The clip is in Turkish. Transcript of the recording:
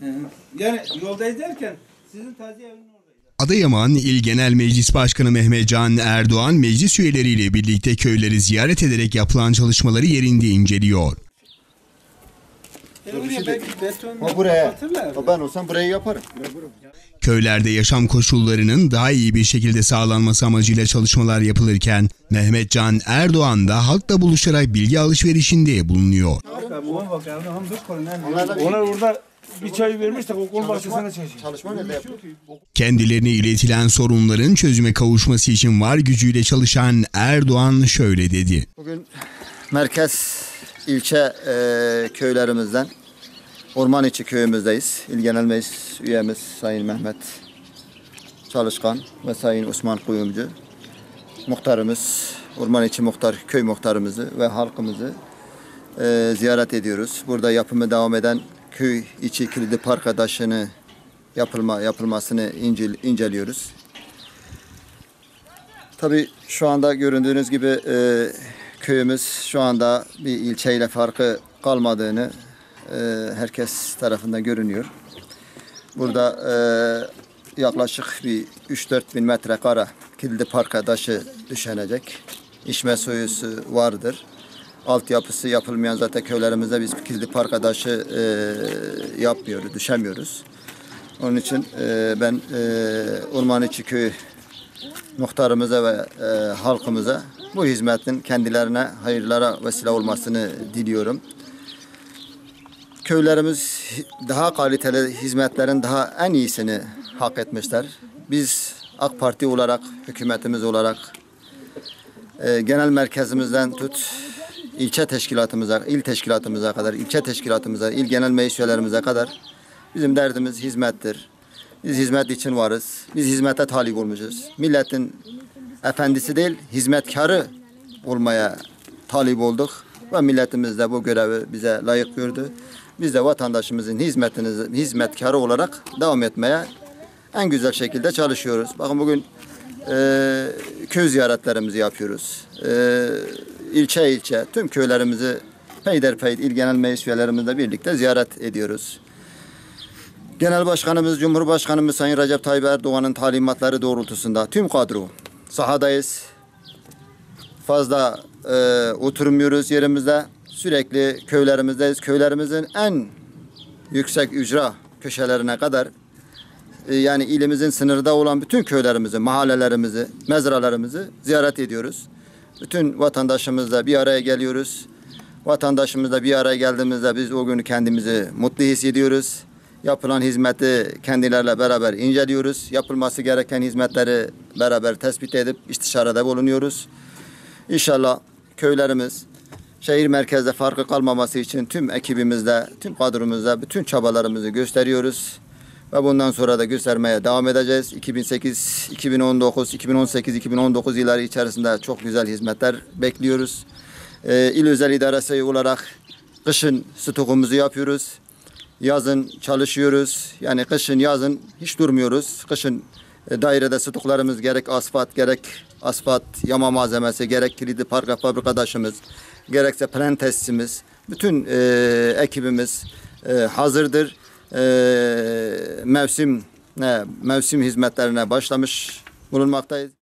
yoldayız. Yani yoldayız derken sizin taziye evinin. Adıyaman İl Genel Meclis Başkanı Mehmet Can Erdoğan meclis üyeleriyle birlikte köyleri ziyaret ederek yapılan çalışmaları yerinde inceliyor. O buraya. O ben olsam burayı yaparım. Köylerde yaşam koşullarının daha iyi bir şekilde sağlanması amacıyla çalışmalar yapılırken Mehmet Can Erdoğan da halkla buluşarak bilgi alışverişinde bulunuyor. Ona burada bir çay vermiştik okul bahçesine çekecek. Çalışma nerede yapıyor? Kendilerine iletilen sorunların çözüme kavuşması için var gücüyle çalışan Erdoğan şöyle dedi. Bugün merkez ilçe e, köylerimizden Orman içi köyümüzdeyiz. İl Genel Meclis üyemiz Sayın Mehmet Çalışkan ve Sayın Osman Kuyumcu. Muhtarımız, Orman içi muhtar, köy muhtarımızı ve halkımızı e, ziyaret ediyoruz. Burada yapımı devam eden köy içi kilidi park adaşını yapılma yapılmasını incel, inceliyoruz. Tabii şu anda göründüğünüz gibi e, köyümüz şu anda bir ilçeyle farkı kalmadığını e, herkes tarafından görünüyor. Burada e, yaklaşık bir 3-4 bin metrekare kilidi park taşı düşenecek. İçme suyu su vardır. Altyapısı yapılmayan zaten köylerimizde biz kilidi park taşı e, yapmıyoruz, düşemiyoruz. Onun için ben e, Orman Köyü muhtarımıza ve e, halkımıza bu hizmetin kendilerine hayırlara vesile olmasını diliyorum. Köylerimiz daha kaliteli hizmetlerin daha en iyisini hak etmişler. Biz AK Parti olarak, hükümetimiz olarak e, genel merkezimizden tut ilçe teşkilatımıza, il teşkilatımıza kadar, ilçe teşkilatımıza, il genel meclis üyelerimize kadar bizim derdimiz hizmettir. Biz hizmet için varız. Biz hizmete talip olmuşuz. Milletin efendisi değil, hizmetkarı olmaya talip olduk. Ve milletimiz de bu görevi bize layık gördü. Biz de vatandaşımızın hizmetiniz, hizmetkarı olarak devam etmeye en güzel şekilde çalışıyoruz. Bakın bugün e, köy ziyaretlerimizi yapıyoruz. E, ilçe ilçe tüm köylerimizi peyderpey il genel meclis üyelerimizle birlikte ziyaret ediyoruz. Genel Başkanımız, Cumhurbaşkanımız Sayın Recep Tayyip Erdoğan'ın talimatları doğrultusunda tüm kadro sahadayız. Fazla e, oturmuyoruz yerimizde. Sürekli köylerimizdeyiz. Köylerimizin en yüksek ücra köşelerine kadar e, yani ilimizin sınırda olan bütün köylerimizi, mahallelerimizi, mezralarımızı ziyaret ediyoruz. Bütün vatandaşımızla bir araya geliyoruz. Vatandaşımızla bir araya geldiğimizde biz o günü kendimizi mutlu hissediyoruz. Yapılan hizmeti kendilerle beraber inceliyoruz. Yapılması gereken hizmetleri beraber tespit edip istişarede bulunuyoruz. İnşallah köylerimiz şehir merkezde farkı kalmaması için tüm ekibimizle, tüm kadromuzla bütün çabalarımızı gösteriyoruz. Ve bundan sonra da göstermeye devam edeceğiz. 2008, 2019, 2018, 2019 yılları içerisinde çok güzel hizmetler bekliyoruz. Ee, il özel idaresi olarak kışın stokumuzu yapıyoruz. Yazın çalışıyoruz. Yani kışın yazın hiç durmuyoruz. Kışın e, dairede stoklarımız gerek asfalt gerek asfalt yama malzemesi gerek kilitli parka fabrikadaşımız gerekse plan testimiz bütün e, ekibimiz e, hazırdır. E, mevsim ne, mevsim hizmetlerine başlamış bulunmaktayız.